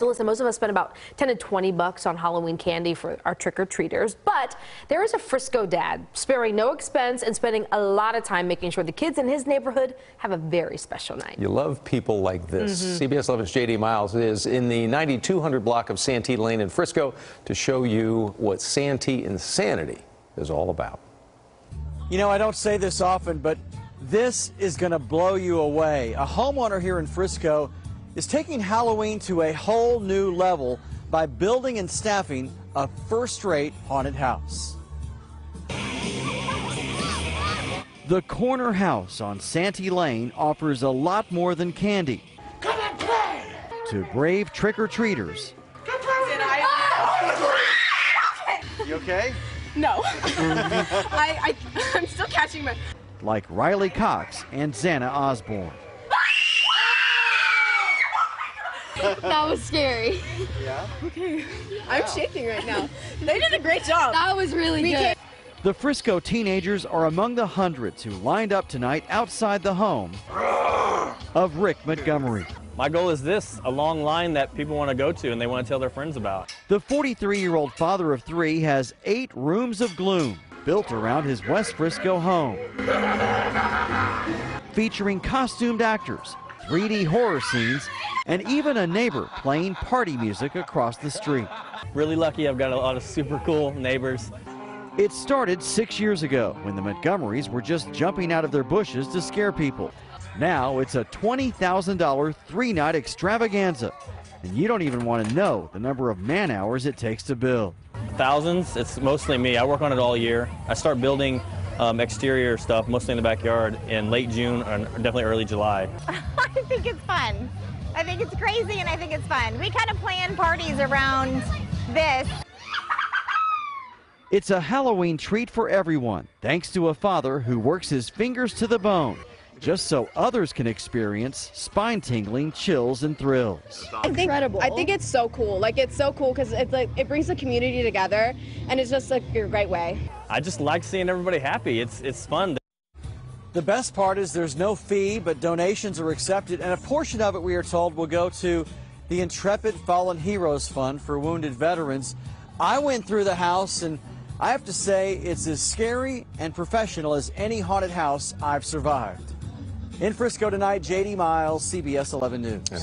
So listen, most of us spend about 10 to 20 bucks on Halloween candy for our trick-or-treaters, but there is a Frisco dad sparing no expense and spending a lot of time making sure the kids in his neighborhood have a very special night. You love people like this. Mm-hmm. CBS 11's JD Miles is in the 9200 block of Santee Lane in Frisco to show you what Santee Insanity is all about. You know, I don't say this often, but this is going to blow you away. A homeowner here in Frisco is taking Halloween to a whole new level by building and staffing a first-rate haunted house. The corner house on Santee Lane offers a lot more than candy. Come and play! To brave trick-or-treaters. You okay? No. I, I, I'm still catching my. Like Riley Cox and Xana Osborne. That was scary. Yeah. Okay. Yeah. I'm shaking right now. They did a great job. That was really good. The Frisco teenagers are among the hundreds who lined up tonight outside the home of Rick Montgomery. My goal is this a long line that people want to go to and they want to tell their friends about. The 43 year old father of three has eight rooms of gloom built around his West Frisco home, featuring costumed actors, 3D horror scenes, and even a neighbor playing party music across the street. Really lucky I've got a lot of super cool neighbors. It started six years ago when the Montgomerys were just jumping out of their bushes to scare people. Now it's a $20,000 three night extravaganza. And you don't even want to know the number of man hours it takes to build. Thousands, it's mostly me. I work on it all year. I start building um, exterior stuff, mostly in the backyard, in late June or definitely early July. I think it's fun. I think it's crazy and I think it's fun. We kind of plan parties around this. It's a Halloween treat for everyone, thanks to a father who works his fingers to the bone, just so others can experience spine tingling chills and thrills. I think, Incredible. I think it's so cool. Like it's so cool because it's like it brings the community together, and it's just like a great way. I just like seeing everybody happy. It's it's fun. The best part is there's no fee, but donations are accepted, and a portion of it, we are told, will go to the Intrepid Fallen Heroes Fund for wounded veterans. I went through the house, and I have to say it's as scary and professional as any haunted house I've survived. In Frisco tonight, JD Miles, CBS 11 News.